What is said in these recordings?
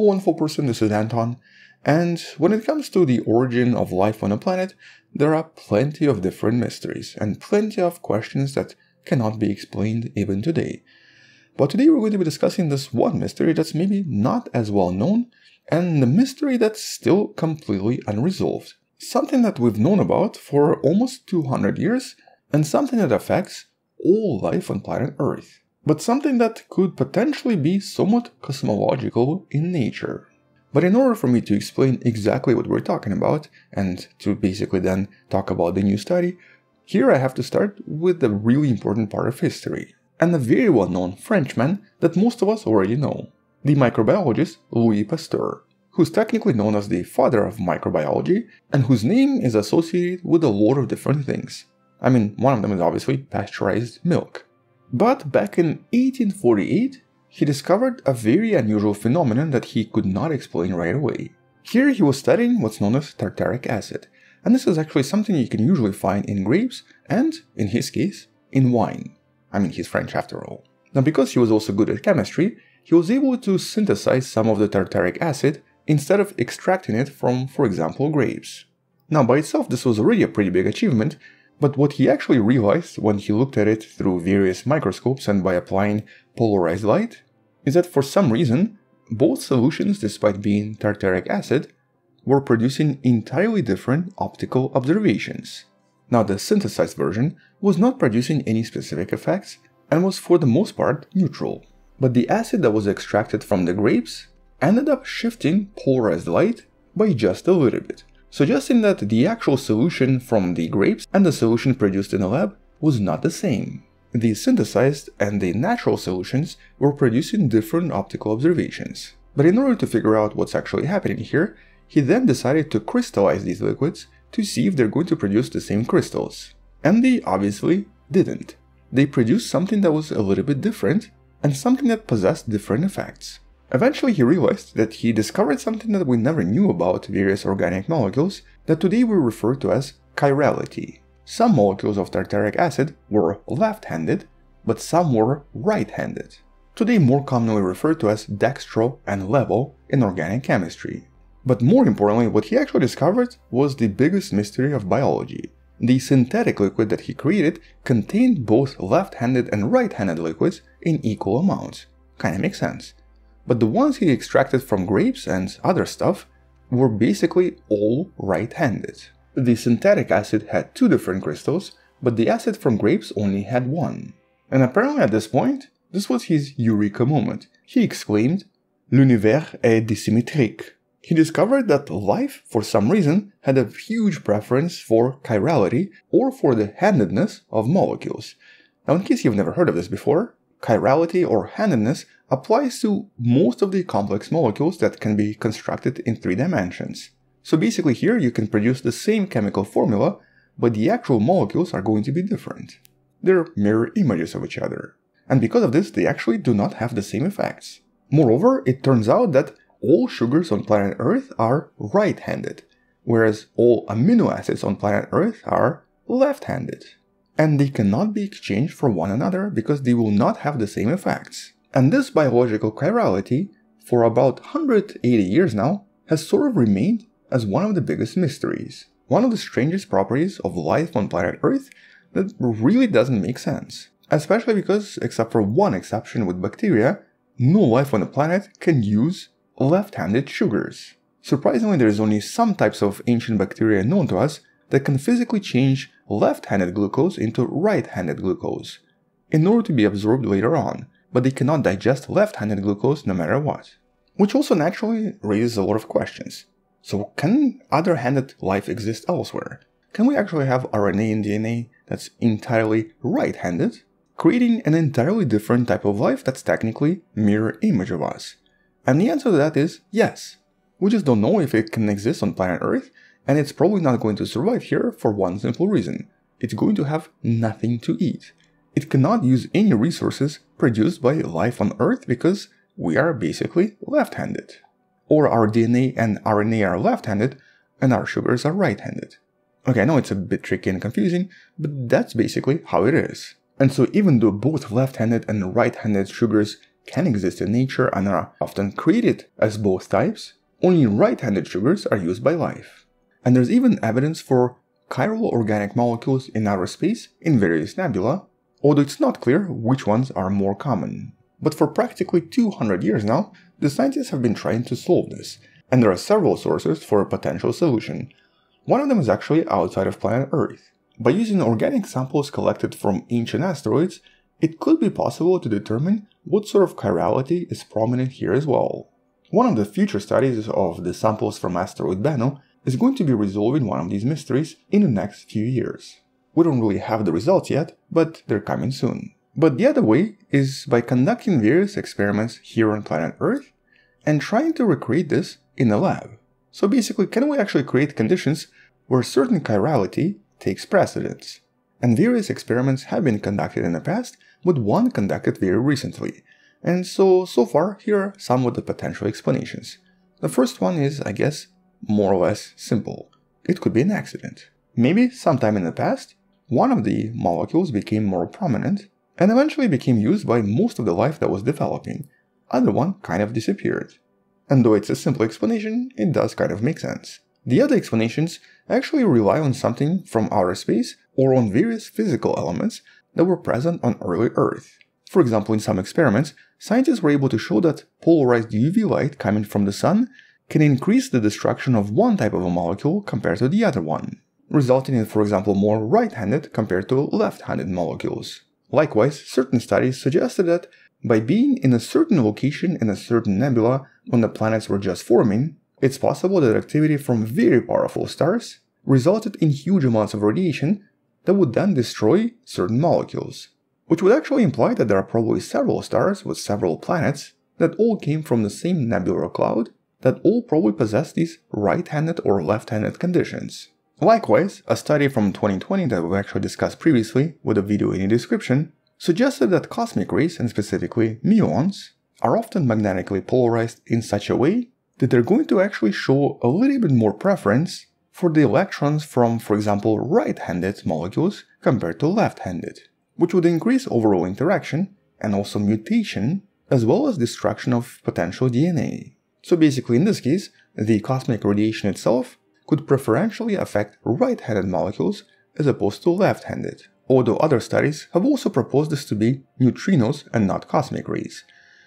Wonderful person, this is Anton, and when it comes to the origin of life on a planet, there are plenty of different mysteries and plenty of questions that cannot be explained even today. But today we're going to be discussing this one mystery that's maybe not as well known, and the mystery that's still completely unresolved. Something that we've known about for almost 200 years, and something that affects all life on planet Earth but something that could potentially be somewhat cosmological in nature. But in order for me to explain exactly what we're talking about, and to basically then talk about the new study, here I have to start with the really important part of history, and a very well known Frenchman that most of us already know the microbiologist Louis Pasteur, who's technically known as the father of microbiology, and whose name is associated with a lot of different things. I mean, one of them is obviously pasteurized milk. But back in 1848, he discovered a very unusual phenomenon that he could not explain right away. Here he was studying what's known as tartaric acid, and this is actually something you can usually find in grapes and, in his case, in wine. I mean, he's French after all. Now, because he was also good at chemistry, he was able to synthesize some of the tartaric acid instead of extracting it from, for example, grapes. Now, by itself, this was already a pretty big achievement, but what he actually realized when he looked at it through various microscopes and by applying polarized light is that for some reason, both solutions, despite being tartaric acid, were producing entirely different optical observations. Now, the synthesized version was not producing any specific effects and was for the most part neutral. But the acid that was extracted from the grapes ended up shifting polarized light by just a little bit suggesting that the actual solution from the grapes and the solution produced in the lab was not the same. The synthesized and the natural solutions were producing different optical observations. But in order to figure out what's actually happening here, he then decided to crystallize these liquids to see if they're going to produce the same crystals. And they obviously didn't. They produced something that was a little bit different and something that possessed different effects. Eventually he realized that he discovered something that we never knew about various organic molecules that today we refer to as chirality. Some molecules of tartaric acid were left-handed, but some were right-handed. Today more commonly referred to as dextro and levo in organic chemistry. But more importantly, what he actually discovered was the biggest mystery of biology. The synthetic liquid that he created contained both left-handed and right-handed liquids in equal amounts. Kinda makes sense but the ones he extracted from grapes and other stuff were basically all right-handed. The synthetic acid had two different crystals, but the acid from grapes only had one. And apparently at this point, this was his eureka moment. He exclaimed, L'univers est dissymétrique. He discovered that life, for some reason, had a huge preference for chirality or for the handedness of molecules. Now, in case you've never heard of this before, chirality or handedness applies to most of the complex molecules that can be constructed in three dimensions. So basically here you can produce the same chemical formula, but the actual molecules are going to be different. They're mirror images of each other. And because of this, they actually do not have the same effects. Moreover, it turns out that all sugars on planet Earth are right-handed, whereas all amino acids on planet Earth are left-handed and they cannot be exchanged for one another because they will not have the same effects. And this biological chirality, for about 180 years now, has sort of remained as one of the biggest mysteries. One of the strangest properties of life on planet Earth that really doesn't make sense. Especially because, except for one exception with bacteria, no life on the planet can use left-handed sugars. Surprisingly, there is only some types of ancient bacteria known to us that can physically change left-handed glucose into right-handed glucose in order to be absorbed later on, but they cannot digest left-handed glucose no matter what. Which also naturally raises a lot of questions. So can other-handed life exist elsewhere? Can we actually have RNA and DNA that's entirely right-handed, creating an entirely different type of life that's technically mirror image of us? And the answer to that is yes. We just don't know if it can exist on planet Earth and it's probably not going to survive here for one simple reason. It's going to have nothing to eat. It cannot use any resources produced by life on Earth because we are basically left-handed. Or our DNA and RNA are left-handed and our sugars are right-handed. Okay, I know it's a bit tricky and confusing, but that's basically how it is. And so even though both left-handed and right-handed sugars can exist in nature and are often created as both types, only right-handed sugars are used by life. And there's even evidence for chiral organic molecules in outer space in various nebula, although it's not clear which ones are more common. But for practically 200 years now, the scientists have been trying to solve this, and there are several sources for a potential solution. One of them is actually outside of planet Earth. By using organic samples collected from ancient asteroids, it could be possible to determine what sort of chirality is prominent here as well. One of the future studies of the samples from asteroid Bennu is going to be resolving one of these mysteries in the next few years. We don't really have the results yet, but they're coming soon. But the other way is by conducting various experiments here on planet Earth and trying to recreate this in a lab. So basically, can we actually create conditions where certain chirality takes precedence? And various experiments have been conducted in the past, with one conducted very recently. And so, so far, here are some of the potential explanations. The first one is, I guess, more or less simple. It could be an accident. Maybe sometime in the past, one of the molecules became more prominent and eventually became used by most of the life that was developing. Other one kind of disappeared. And though it's a simple explanation, it does kind of make sense. The other explanations actually rely on something from outer space or on various physical elements that were present on early Earth. For example, in some experiments, scientists were able to show that polarized UV light coming from the sun can increase the destruction of one type of a molecule compared to the other one, resulting in, for example, more right-handed compared to left-handed molecules. Likewise, certain studies suggested that by being in a certain location in a certain nebula when the planets were just forming, it's possible that activity from very powerful stars resulted in huge amounts of radiation that would then destroy certain molecules, which would actually imply that there are probably several stars with several planets that all came from the same nebular cloud that all probably possess these right-handed or left-handed conditions. Likewise, a study from 2020 that we actually discussed previously with a video in the description suggested that cosmic rays, and specifically muons, are often magnetically polarized in such a way that they're going to actually show a little bit more preference for the electrons from, for example, right-handed molecules compared to left-handed, which would increase overall interaction and also mutation, as well as destruction of potential DNA. So basically in this case, the cosmic radiation itself could preferentially affect right-handed molecules as opposed to left-handed, although other studies have also proposed this to be neutrinos and not cosmic rays.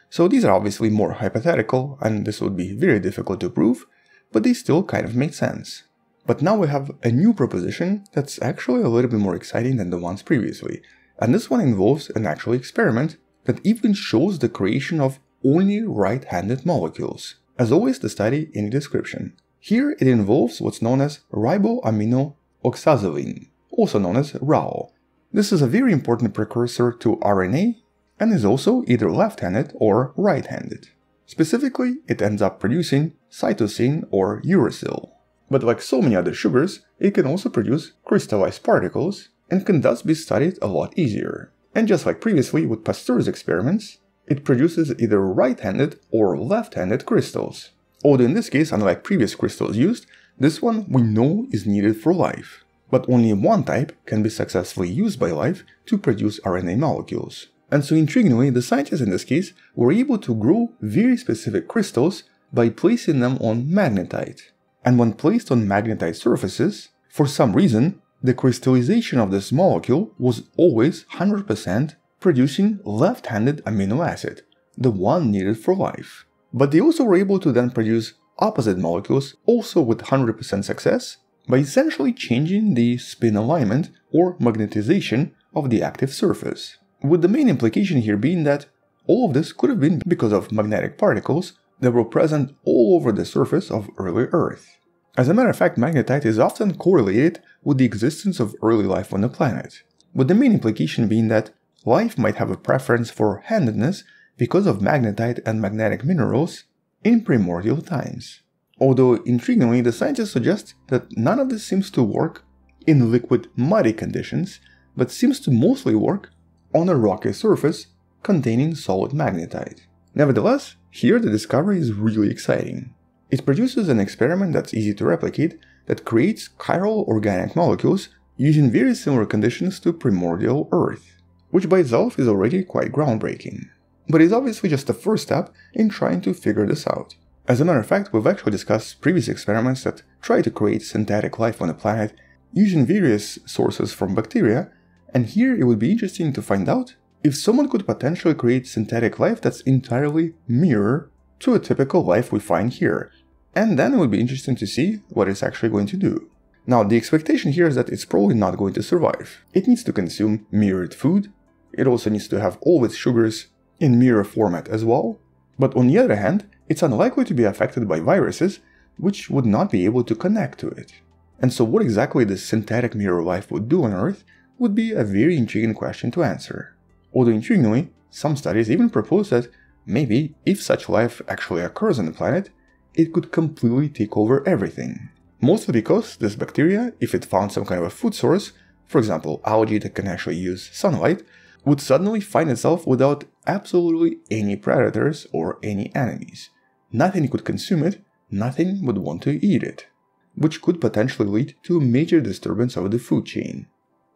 So these are obviously more hypothetical and this would be very difficult to prove, but they still kind of make sense. But now we have a new proposition that's actually a little bit more exciting than the ones previously, and this one involves an actual experiment that even shows the creation of only right-handed molecules. As always, the study in the description. Here it involves what's known as riboamino-oxazoline, also known as RAO. This is a very important precursor to RNA and is also either left-handed or right-handed. Specifically, it ends up producing cytosine or uracil. But like so many other sugars, it can also produce crystallized particles and can thus be studied a lot easier. And just like previously with Pasteur's experiments, it produces either right-handed or left-handed crystals. Although in this case, unlike previous crystals used, this one we know is needed for life. But only one type can be successfully used by life to produce RNA molecules. And so intriguingly, the scientists in this case were able to grow very specific crystals by placing them on magnetite. And when placed on magnetite surfaces, for some reason, the crystallization of this molecule was always 100% producing left-handed amino acid, the one needed for life. But they also were able to then produce opposite molecules also with 100% success by essentially changing the spin alignment or magnetization of the active surface. With the main implication here being that all of this could have been because of magnetic particles that were present all over the surface of early Earth. As a matter of fact, magnetite is often correlated with the existence of early life on the planet, with the main implication being that life might have a preference for handedness because of magnetite and magnetic minerals in primordial times. Although intriguingly, the scientists suggest that none of this seems to work in liquid muddy conditions, but seems to mostly work on a rocky surface containing solid magnetite. Nevertheless, here the discovery is really exciting. It produces an experiment that's easy to replicate that creates chiral organic molecules using very similar conditions to primordial Earth which by itself is already quite groundbreaking. But it's obviously just the first step in trying to figure this out. As a matter of fact, we've actually discussed previous experiments that try to create synthetic life on a planet using various sources from bacteria, and here it would be interesting to find out if someone could potentially create synthetic life that's entirely mirror to a typical life we find here, and then it would be interesting to see what it's actually going to do. Now, the expectation here is that it's probably not going to survive. It needs to consume mirrored food, it also needs to have all its sugars in mirror format as well, but on the other hand, it's unlikely to be affected by viruses, which would not be able to connect to it. And so what exactly this synthetic mirror life would do on Earth would be a very intriguing question to answer. Although intriguingly, some studies even propose that maybe if such life actually occurs on the planet, it could completely take over everything. Mostly because this bacteria, if it found some kind of a food source, for example algae that can actually use sunlight, would suddenly find itself without absolutely any predators or any enemies. Nothing could consume it, nothing would want to eat it, which could potentially lead to a major disturbance of the food chain.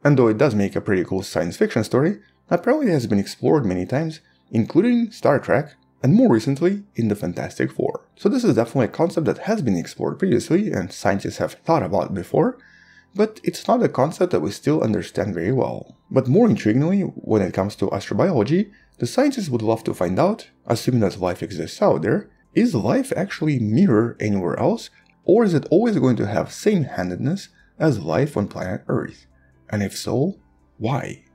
And though it does make a pretty cool science fiction story, apparently it has been explored many times, including Star Trek, and more recently in the Fantastic Four. So this is definitely a concept that has been explored previously and scientists have thought about before, but it's not a concept that we still understand very well. But more intriguingly, when it comes to astrobiology, the scientists would love to find out, assuming that life exists out there, is life actually mirror anywhere else, or is it always going to have same-handedness as life on planet Earth? And if so, why?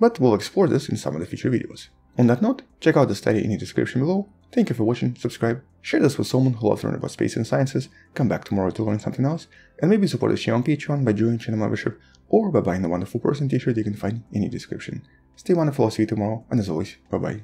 But we'll explore this in some of the future videos. On that note, check out the study in the description below. Thank you for watching, subscribe, share this with someone who loves to learn about space and sciences, come back tomorrow to learn something else, and maybe support the channel on Patreon by joining channel membership or by buying the Wonderful Person t-shirt you can find in the description. Stay wonderful, I'll see you tomorrow, and as always, bye bye.